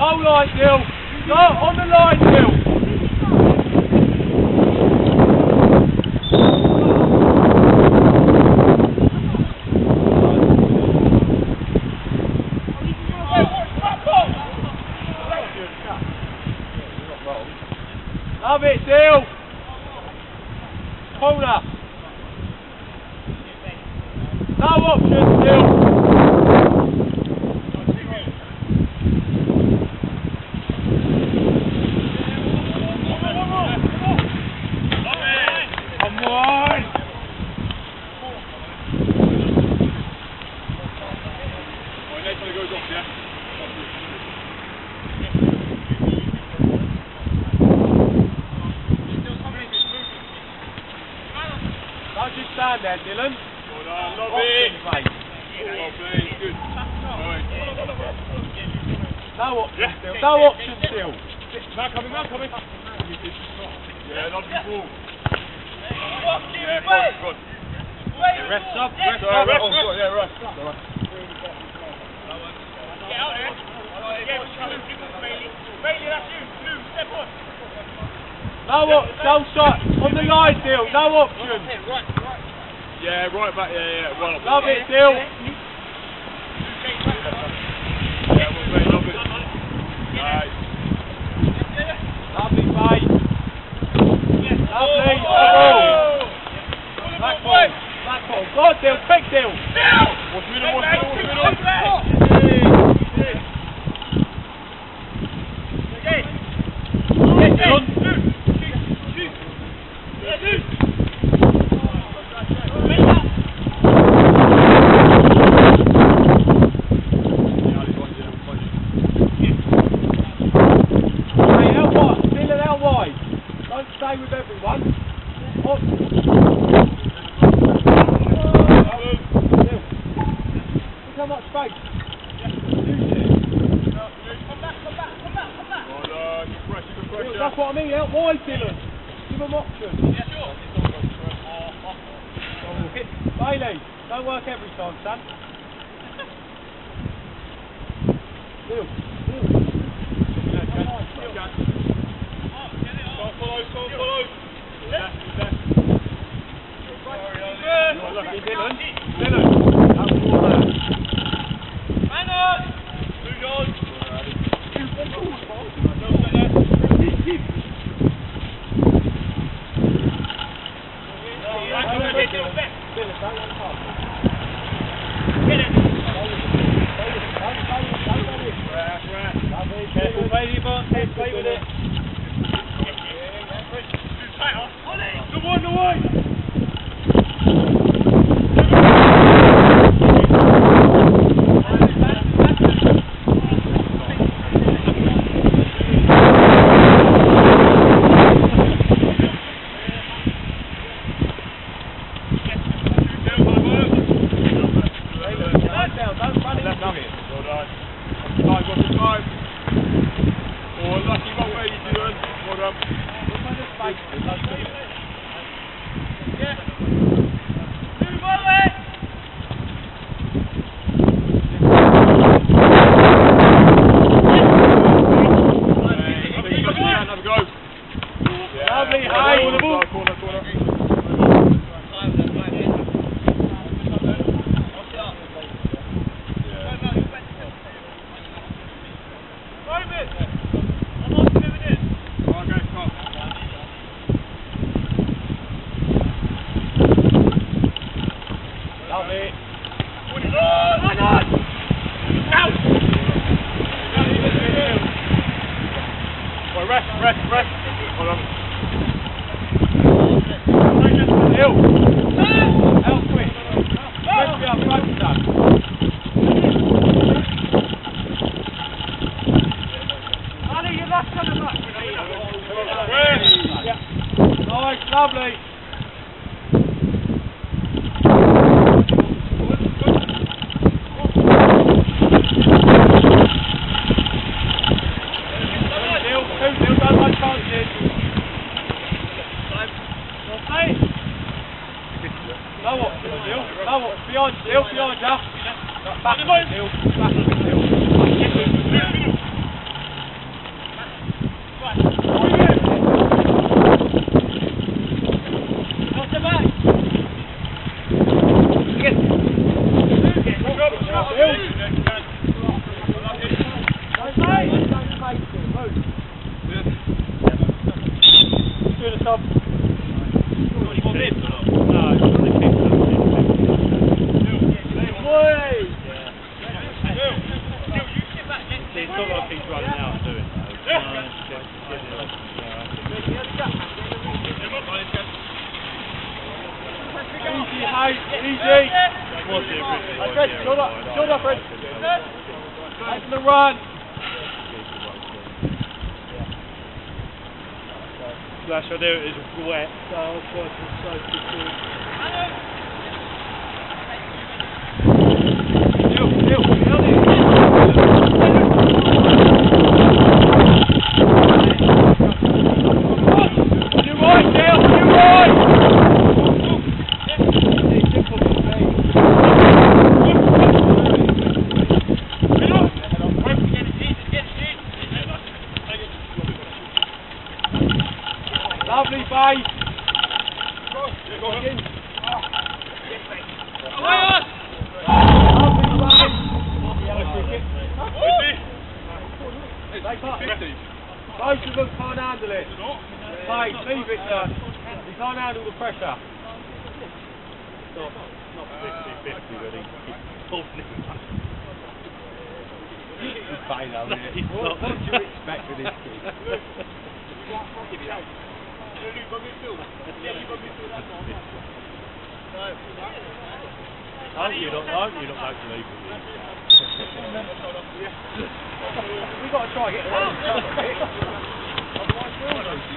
Go line, Dill. Go on the line, Dill. Love it, Dill. Corner. No options, Dill. Come on. Don't just stand there, Dylan. Options, mate. No options, Dill. No options, Dill. Man coming, man coming. Yeah, lovely ball. Rest up, rest So, up. rest, rest. Yeah, rest. No op- no shot. On the line, Dill. No option. Yeah, right back. Yeah, yeah. Well, Love it, Dill. Yeah, well played, love it. Nice. Lovely. Oh. Back ball. Back ball. Go on, Dill. Quick, Dill. What's middle? What's middle? What's middle? Hey, Easy, hey, easy. Hey, Fred, shut up, shut up, Fred. Taking the run. Flash, I it wet, so I was so quickly. Hill, Hill, Hill. You right, Hill, you right. Lovely base. They can't, both of them can't handle it. Hey, leave it, sir. You can't handle the pressure. Not, not 50-50, but he, he's back. What, do you expect with this kid? Oh, you're not, oh, you're not making leave with. We've got to try and get around the cover a bit. Otherwise we'll lose.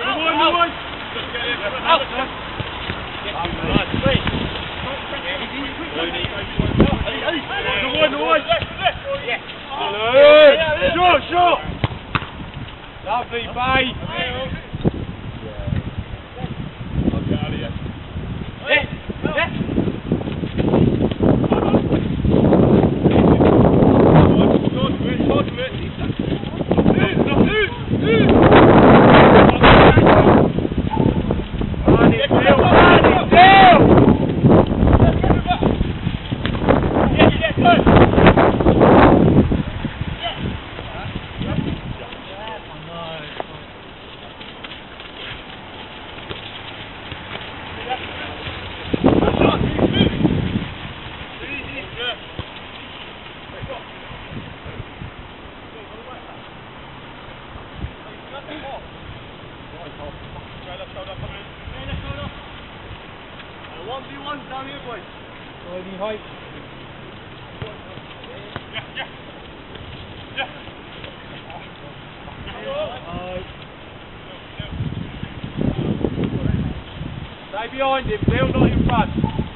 Come on, come on. Come on, come on. Short, short. Lovely bait. Run it, Bill, run it, Bill. Slowly height. Stay behind him, Bill, not in front.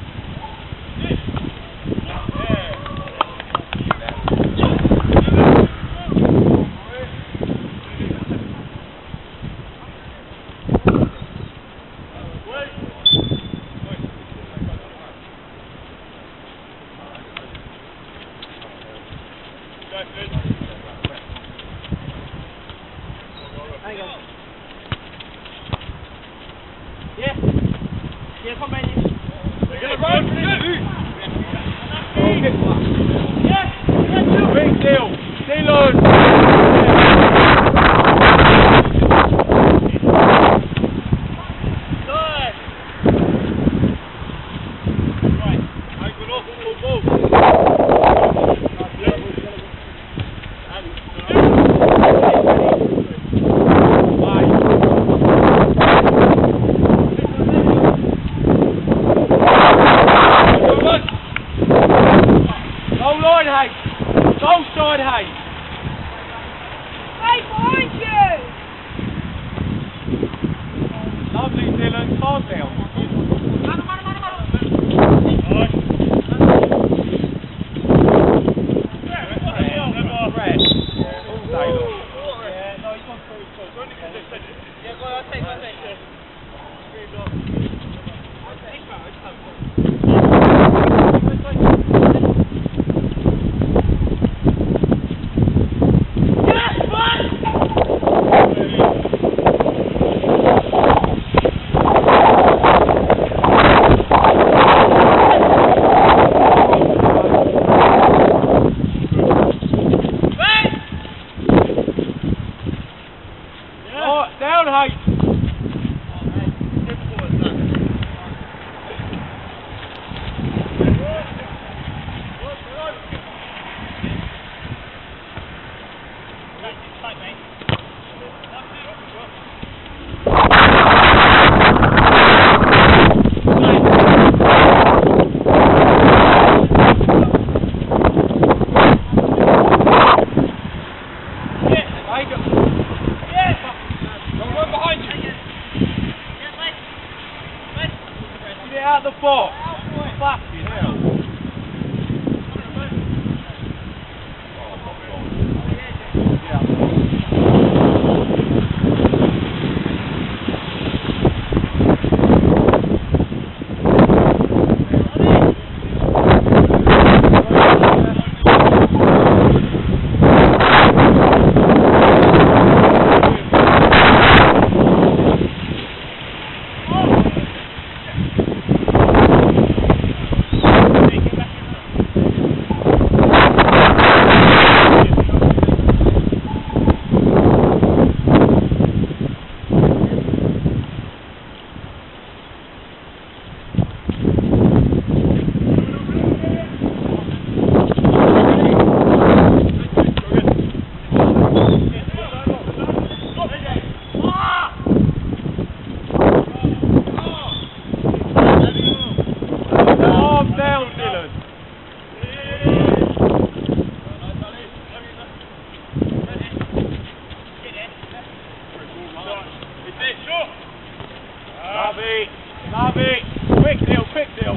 Love it. Love it. Quick deal, quick deal.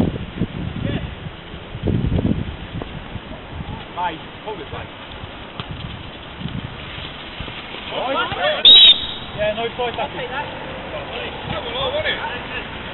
Mate, hold it, mate. Yeah, no five seconds. Pulling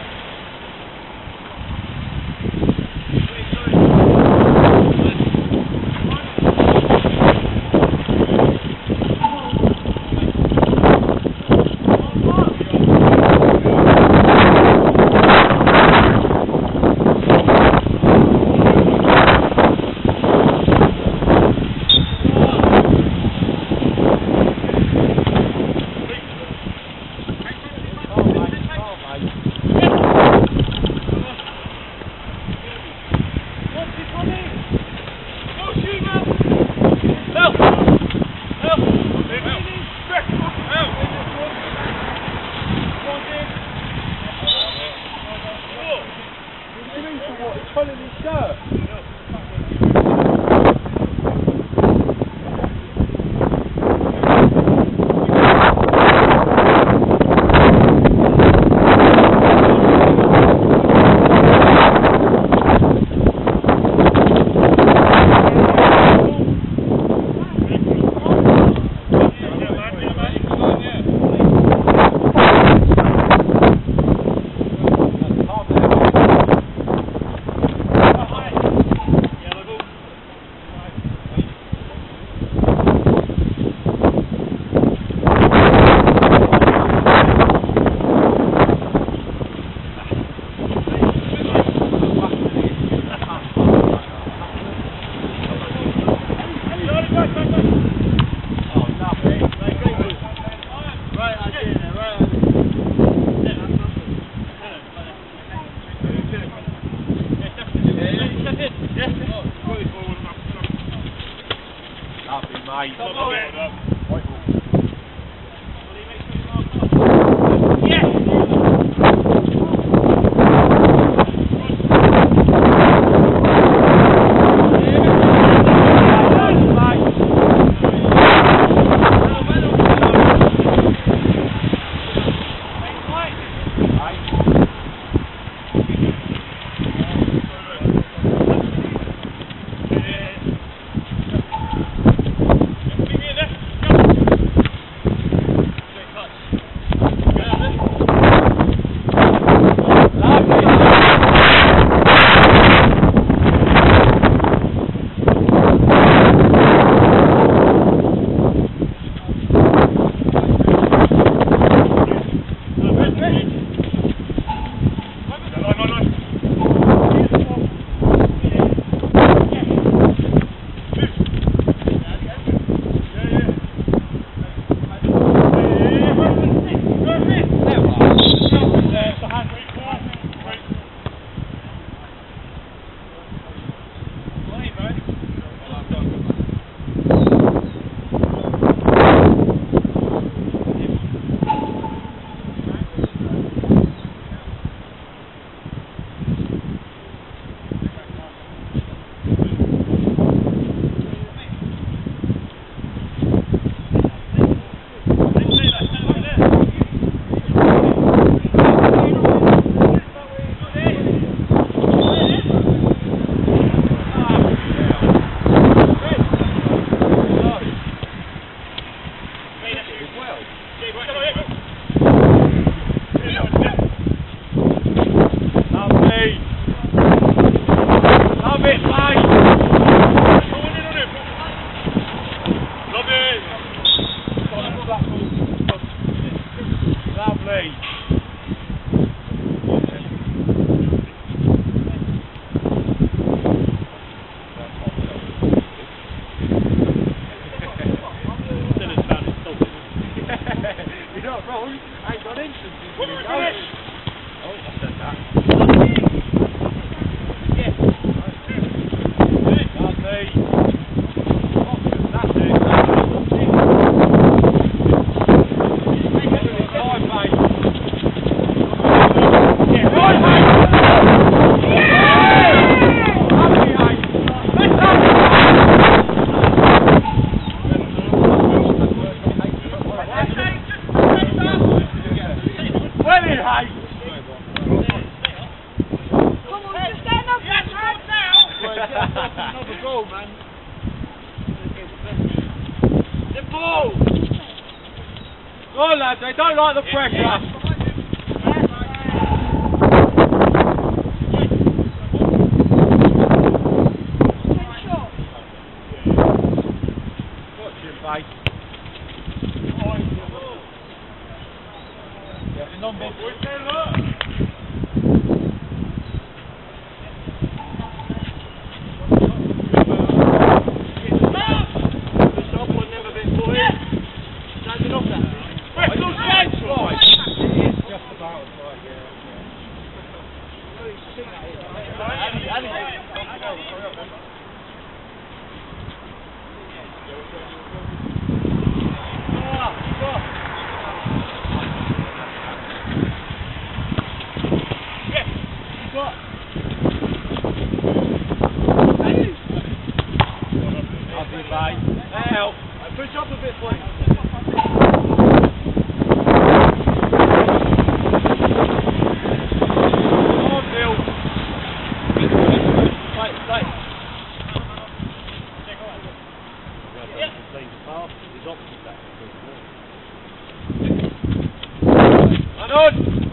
Run on.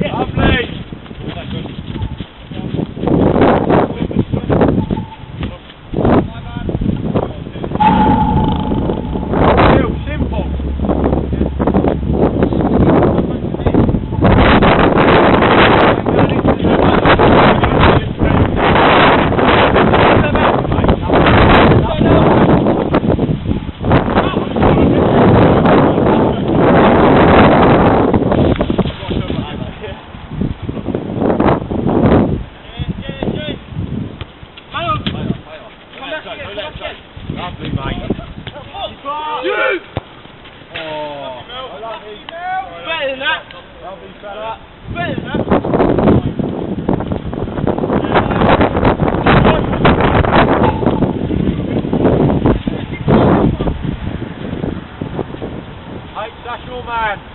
Lovely. Bill, simple. Lovely, mate. You! Oh, Better than that. lovely fella. Better than that. Hey, that's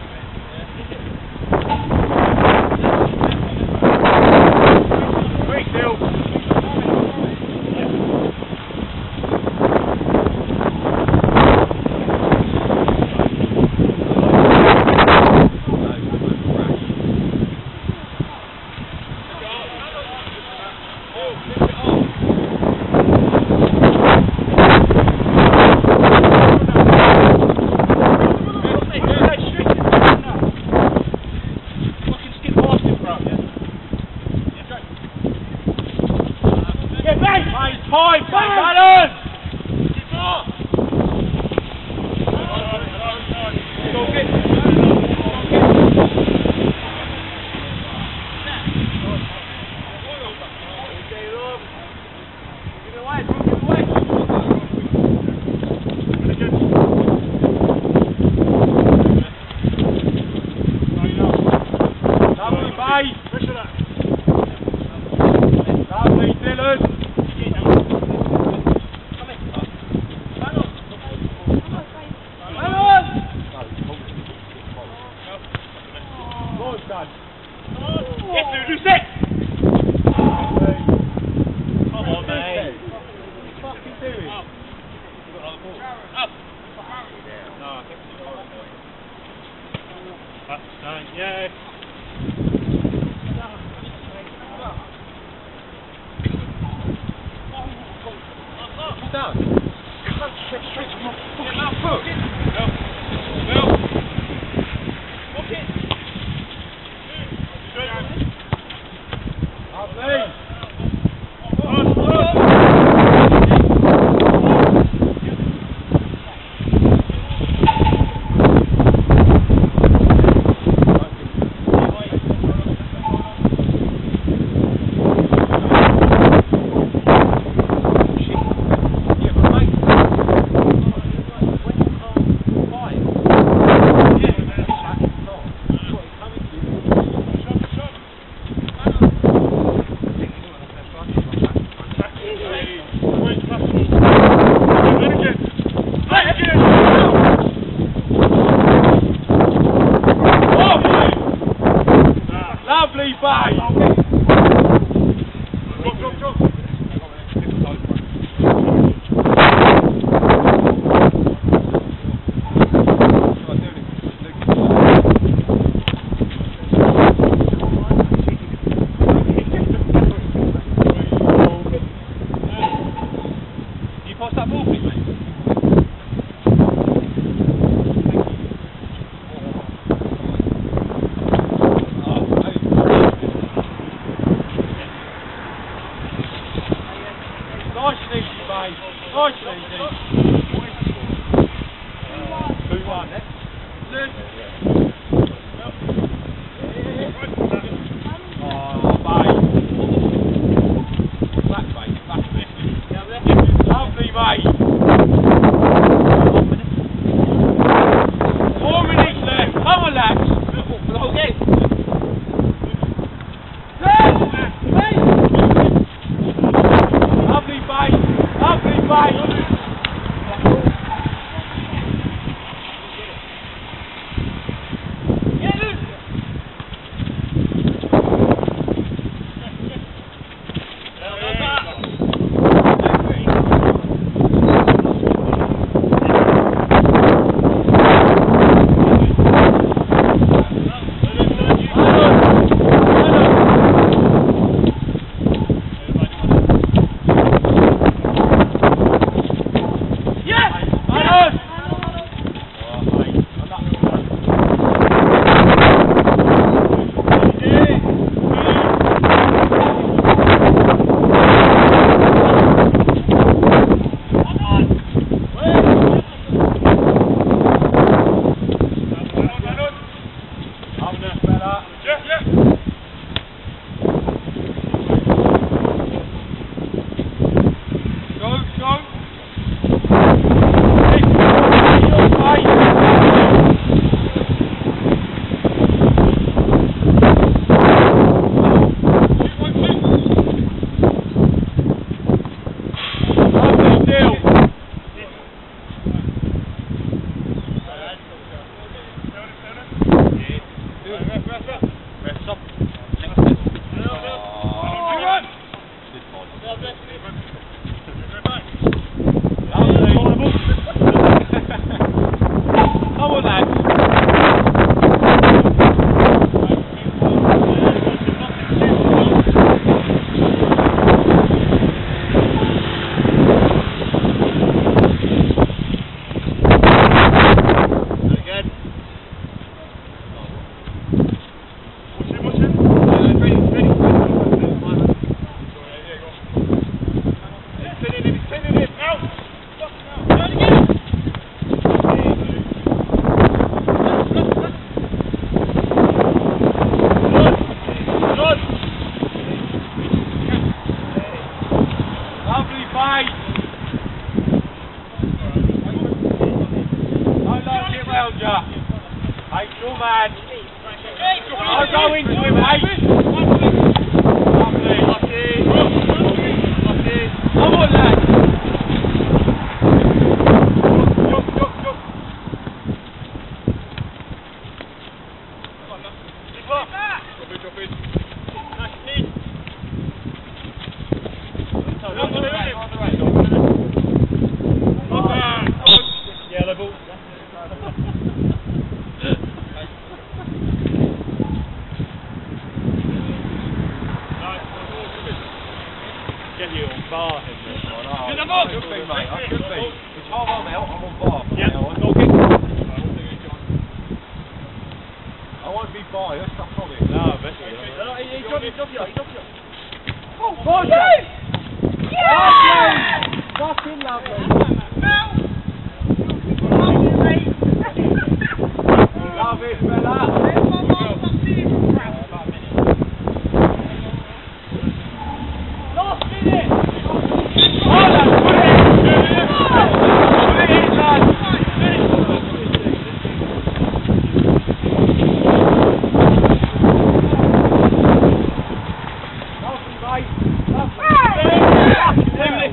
there.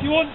you want?